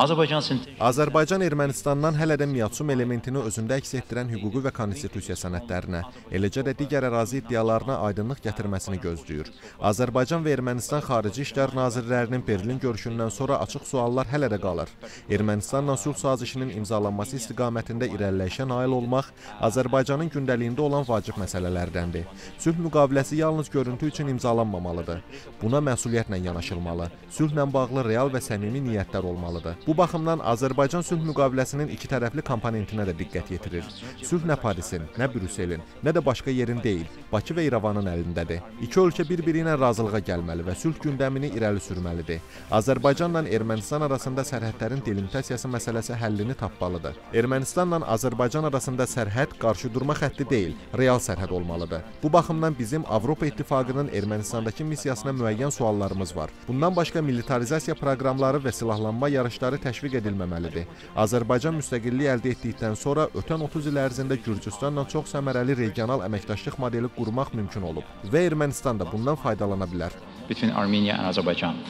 Azərbaycan Ermənistandan hələ də Miatsum elementini özündə əks etdirən hüquqi və konstitusiya sənədlərinə, eləcə də digər ərazi iddialarına aydınlıq gətirməsini gözləyir. Azərbaycan və Ermənistan Xarici İşlər Nazirlərinin Berlin görüşündən sonra açıq suallar hələ də qalır. Ermənistanla sülh sazişinin imzalanması istiqamətində irəliləyişə nail olmaq Azərbaycanın gündəliyində olan vacib məsələlərdəndir. Sülh müqaviləsi yalnız görüntü üçün imzalanmamalıdır. Buna məsuliyyətlə yanaşılmalı. Sülhlə bağlı real və səmimi niyyətlər olmalıdır. Bu baxımdan Azərbaycan sülh müqaviləsinin iki tərəfli komponentinə də diqqət yetirir. Sülh nə Parisin, nə Brüsselin, nə də başqa yerin deyil, Bakı və İrəvanın əlindədir. İki ölkə bir-biri ilə razılığa gəlməli və sülh gündəmini irəli sürməlidir. Azərbaycanla Ermənistan arasında sərhədlərin delimitasiyası məsələsi həllini tapmalıdır. Ermənistanla Azərbaycan arasında sərhəd qarşıdurma xətti deyil, real sərhəd olmalıdır. Bu baxımdan bizim Avropa İttifaqının Ermənistandakı missiyasına müəyyən suallarımız var. Bundan başqa militarizasiya proqramları və silahlanma yarışları sərhədləri təşviq edilməməlidir. Azərbaycan müstəqillik əldə etdikdən sonra ötən 30 il ərzində Gürcüstanla çox səmərəli regional əməkdaşlıq modeli qurmaq mümkün olub və Ermənistan da bundan faydalana bilər. Between Armenia and Azerbaijan.